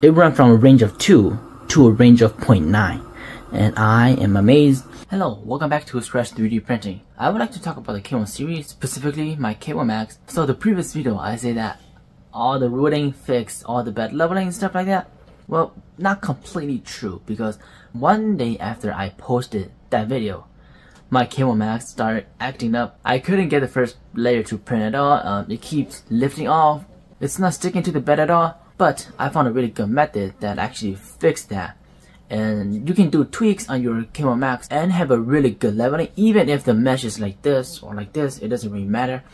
It ran from a range of 2 to a range of 0.9 and I am amazed. Hello, welcome back to Scratch 3D Printing. I would like to talk about the K1 series, specifically my K1 Max. So the previous video I say that all the routing fixed, all the bed leveling and stuff like that. Well, not completely true because one day after I posted that video, my K1 Max started acting up. I couldn't get the first layer to print at all. Um, it keeps lifting off. It's not sticking to the bed at all. But I found a really good method that actually fixed that. And you can do tweaks on your K1 Max and have a really good leveling. Even if the mesh is like this or like this, it doesn't really matter.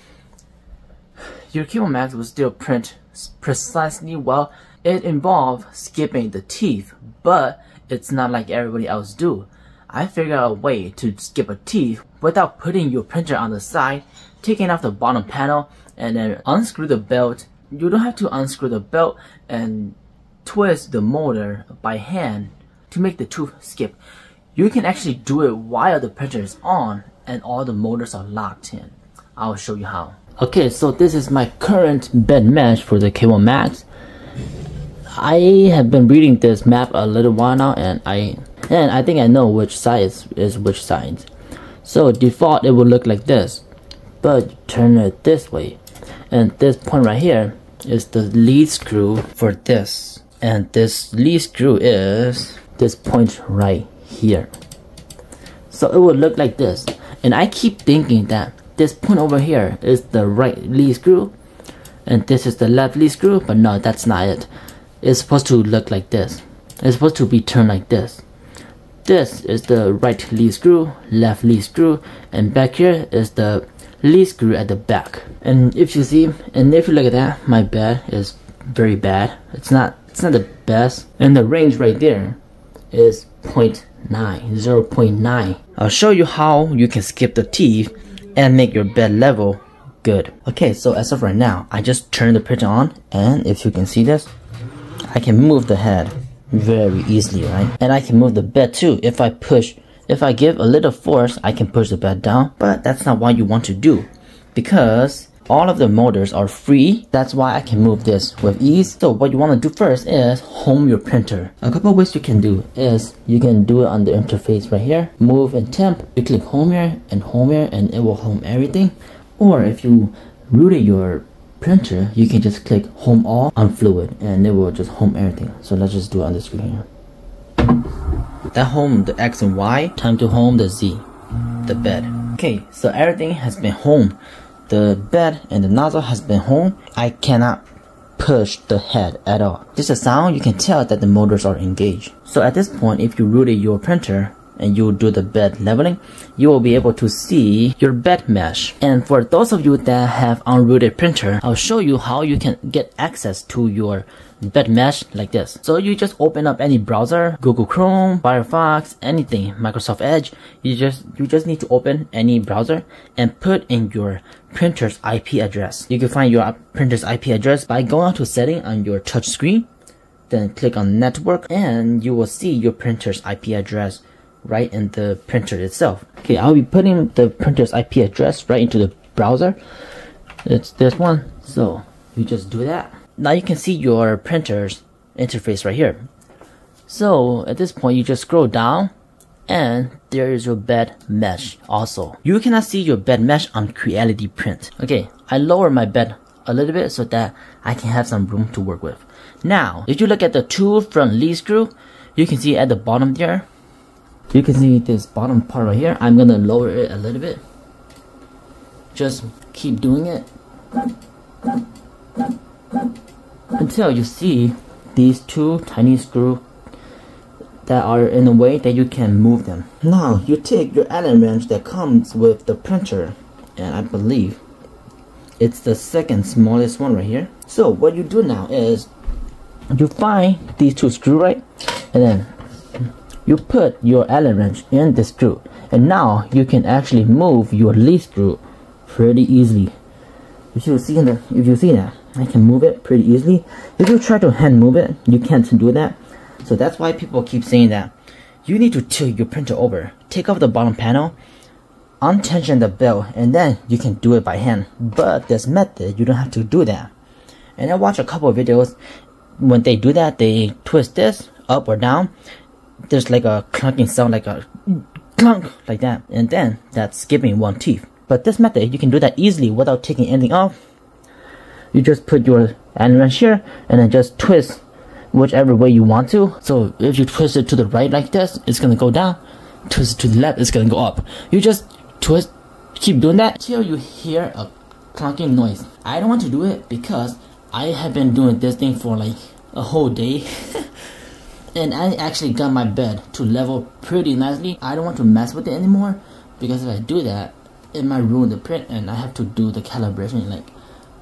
Your K1 Max will still print precisely well. It involves skipping the teeth, but it's not like everybody else do. I figured out a way to skip a teeth without putting your printer on the side, taking off the bottom panel, and then unscrew the belt. You don't have to unscrew the belt and twist the motor by hand to make the tooth skip. You can actually do it while the printer is on and all the motors are locked in. I'll show you how. Okay, so this is my current bed mesh for the K1 Max. I have been reading this map a little while now and I and I think I know which side is, is which side. So default it will look like this, but turn it this way. And this point right here is the lead screw for this. And this lead screw is this point right here. So it will look like this. And I keep thinking that this point over here is the right lead screw and this is the left lead screw, but no, that's not it. It's supposed to look like this. It's supposed to be turned like this. This is the right lead screw, left lead screw, and back here is the lead screw at the back. And if you see, and if you look at that, my bed is very bad. It's not, it's not the best. And the range right there is 0.9, 0.9. I'll show you how you can skip the teeth and make your bed level good. Okay, so as of right now, I just turned the printer on, and if you can see this, I can move the head very easily, right? And I can move the bed too if I push. If I give a little force, I can push the bed down, but that's not what you want to do because all of the motors are free. That's why I can move this with ease. So what you want to do first is home your printer. A couple ways you can do is you can do it on the interface right here. Move and temp. You click home here and home here and it will home everything. Or if you rooted your printer, you can just click home all on Fluidd and it will just home everything. So let's just do it on the screen here. That home the X and Y, time to home the Z, the bed. Okay, so everything has been home. The bed and the nozzle has been home. I cannot push the head at all. Just a sound, you can tell that the motors are engaged. So at this point, if you rooted your printer, and you do the bed leveling, you will be able to see your bed mesh. And for those of you that have unrooted printer, I'll show you how you can get access to your bed mesh like this. So you just open up any browser, Google Chrome, Firefox, anything, Microsoft Edge. You just you just need to open any browser and put in your printer's IP address. You can find your printer's IP address by going to setting on your touch screen, then click on network and you will see your printer's IP address right in the printer itself. Okay, I'll be putting the printer's IP address right into the browser. It's this one. So you just do that. Now you can see your printer's interface right here. So at this point, you just scroll down and there is your bed mesh also. You cannot see your bed mesh on Creality Print. Okay, I lower my bed a little bit so that I can have some room to work with. Now, if you look at the two front lead screw, you can see at the bottom there, you can see this bottom part right here. I'm gonna lower it a little bit. Just keep doing it. Until you see these two tiny screws that are in a way that you can move them. Now you take your allen wrench that comes with the printer and I believe it's the second smallest one right here. So what you do now is you find these two screws right? And then you put your Allen wrench in the screw and now you can actually move your lead screw pretty easily. If you see that if you see that I can move it pretty easily. If you try to hand move it you can't do that. So that's why people keep saying that you need to tilt your printer over take off the bottom panel untension the belt and then you can do it by hand. But this method you don't have to do that. And I watch a couple of videos. When they do that, they twist this up or down. There's like a clunking sound, like a clunk, like that. And then that's skipping one teeth. But this method, you can do that easily without taking anything off. You just put your Allen wrench here and then just twist whichever way you want to. So if you twist it to the right like this, it's gonna go down. Twist it to the left, it's gonna go up. You just twist, keep doing that till you hear a clunking noise. I don't want to do it because I have been doing this thing for like a whole day. and I actually got my bed to level pretty nicely. I don't want to mess with it anymore because if I do that, it might ruin the print and I have to do the calibration like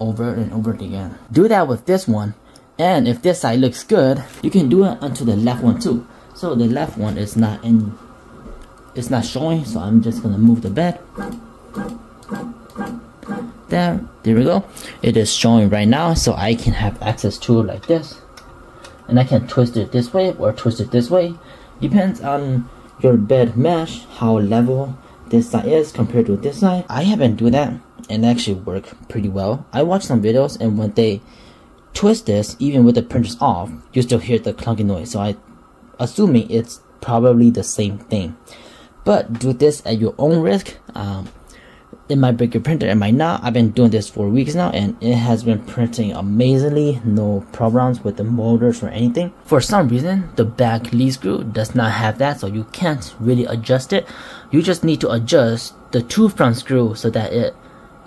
over and over again. Do that with this one and if this side looks good, you can do it onto the left one too. So the left one is not in, it's not showing, so I'm just gonna move the bed. There, there we go. It is showing right now, so I can have access to it like this. And I can twist it this way or twist it this way. Depends on your bed mesh, how level this side is compared to this side. I haven't do that and actually work pretty well. I watched some videos and when they twist this, even with the printers off, you still hear the clunky noise. So I, assuming it's probably the same thing. But do this at your own risk. Um, it might break your printer, it might not. I've been doing this for weeks now and it has been printing amazingly. No problems with the motors or anything. For some reason, the back lead screw does not have that, so you can't really adjust it. You just need to adjust the two front screws so that it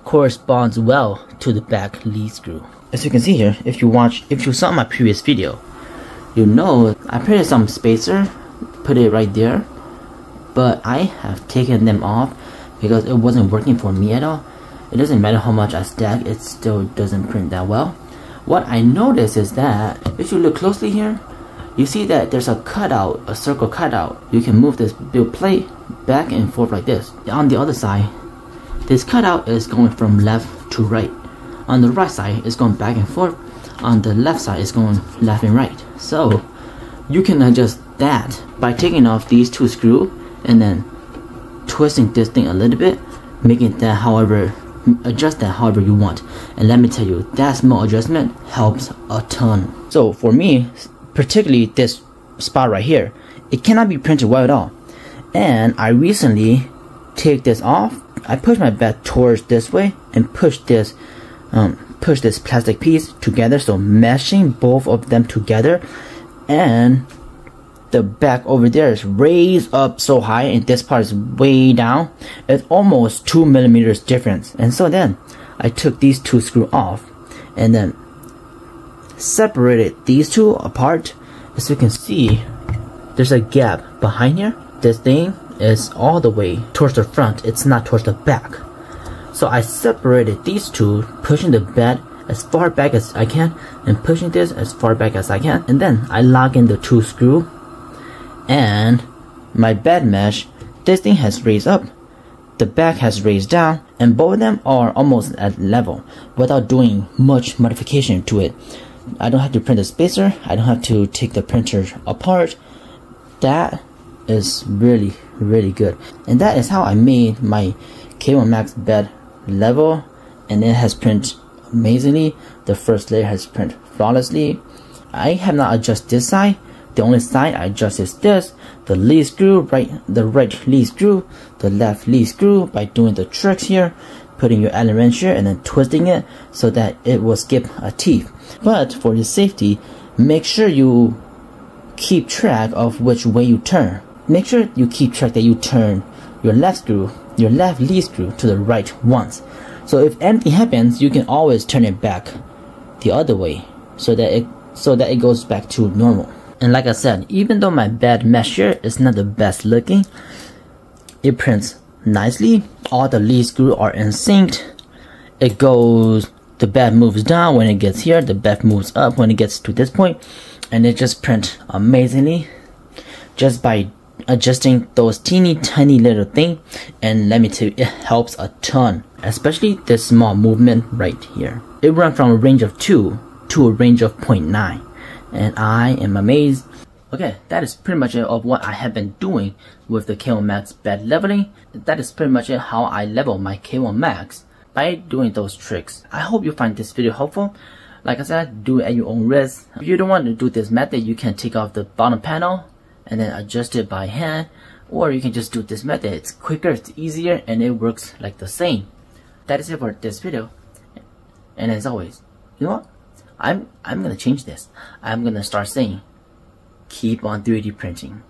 corresponds well to the back lead screw as you can see here, if you watch, if you saw my previous video, you know I printed some spacer, put it right there, but I have taken them off because it wasn't working for me at all. It doesn't matter how much I stack, it still doesn't print that well. What I noticed is that if you look closely here, you see that there's a cutout, a circle cutout. You can move this build plate back and forth like this. On the other side, this cutout is going from left to right on the right side is going back and forth on the left side is going left and right so you can adjust that by taking off these two screws and then twisting this thing a little bit making that however adjust that however you want. And let me tell you that small adjustment helps a ton. So for me particularly this spot right here it cannot be printed well at all. And I recently take this off. I push my bed towards this way and push this um, push this plastic piece together. So meshing both of them together and the back over there is raised up so high and this part is way down. It's almost two millimeters difference. And so then I took these two screws off and then separated these two apart. As you can see there's a gap behind here. This thing is all the way towards the front. It's not towards the back. So I separated these two, pushing the bed as far back as I can and pushing this as far back as I can. And then I lock in the two screw and my bed mesh, this thing has raised up. The back has raised down and both of them are almost at level without doing much modification to it. I don't have to print a spacer. I don't have to take the printer apart. That is really, really good. And that is how I made my K1 Max bed level and it has printed amazingly. The first layer has printed flawlessly. I have not adjusted this side. The only side I adjust is this. The lead screw, right, the right lead screw, the left lead screw by doing the tricks here, putting your Allen wrench here and then twisting it so that it will skip a teeth. But for the safety, make sure you keep track of which way you turn. Make sure you keep track that you turn your left screw your left lead screw to the right once. So if anything happens, you can always turn it back the other way so that it so that it goes back to normal. And like I said, even though my bed mesh here is not the best looking, it prints nicely. All the lead screw are in sync. It goes, the bed moves down when it gets here, the bed moves up when it gets to this point, and it just prints amazingly just by adjusting those teeny tiny little thing and let me tell you it helps a ton especially this small movement right here it runs from a range of 2 to a range of 0.9 and I am amazed okay that is pretty much it of what I have been doing with the K1 Max bed leveling that is pretty much it how I level my K1 Max by doing those tricks I hope you find this video helpful Like I said, do it at your own risk. If you don't want to do this method, you can take off the bottom panel and then adjust it by hand or you can just do this method. It's quicker, it's easier, and it works like the same. That is it for this video. And as always, you know what? I'm I'm gonna change this. I'm gonna start saying keep on 3D printing.